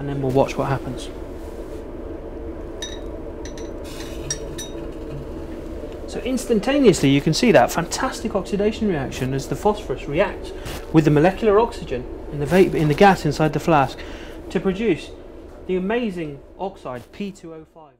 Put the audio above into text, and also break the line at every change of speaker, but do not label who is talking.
and then we'll watch what happens. So instantaneously you can see that fantastic oxidation reaction as the phosphorus reacts with the molecular oxygen in the vape in the gas inside the flask to produce the amazing oxide P2O5.